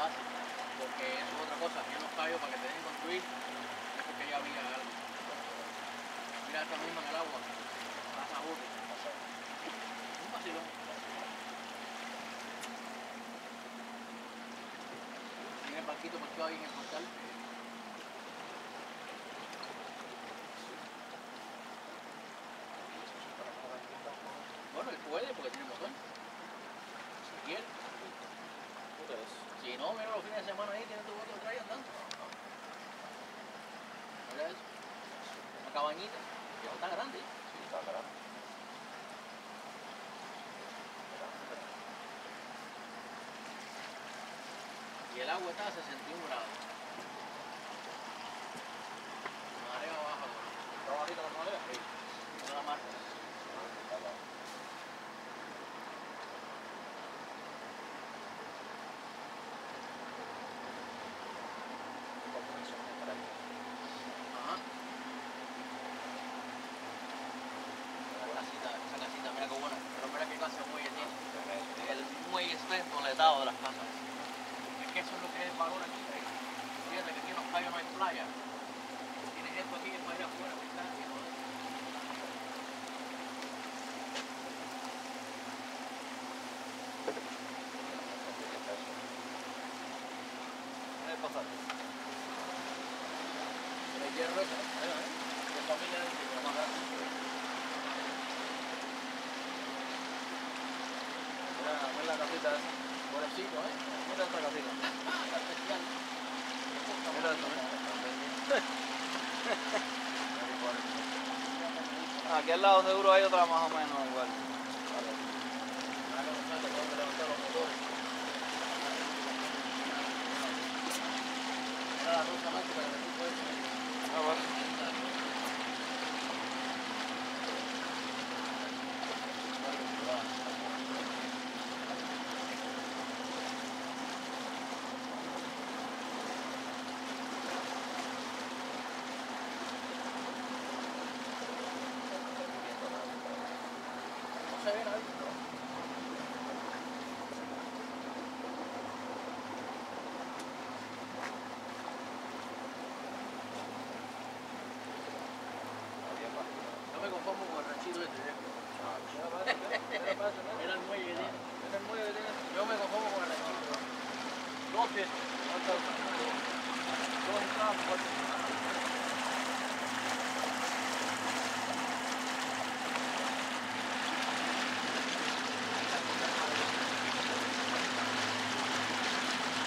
Porque eso es otra cosa. Aquí en los callos, para que te dejen construir, es porque ya había algo. Mira esta misma en el agua. Pasa bote. Un vacilón. Tiene el barquito parqueado ahí en el portal. Bueno, él puede porque tiene motor. Si quiere. Si no, mira los fines de semana ahí, tiene tu bote trae andando. Mira eso. Una cabañita. Que no está grande. ¿eh? Y el agua está a 61 grados. Marea baja. ¿Está bajita la marea? Sí. No la marca. Ajá. Esa casita, esa casita, mira qué buena. Pero mira qué clase de muelle tiene. El muelle de las casas. Es que eso es lo que es el valor aquí. ¿eh? Fíjate que aquí no hay playa. Tienes esto aquí esto allá afuera. que está ¿eh? Familia la. Pobrecito, ¿eh? Mira casita. Mira esto, Aquí al lado seguro hay otra más o menos igual.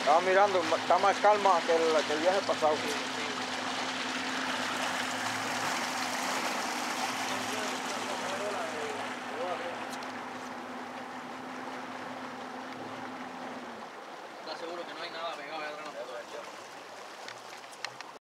Estaba mirando, está más calma que el, viaje pasado. ¿Estás seguro que no hay nada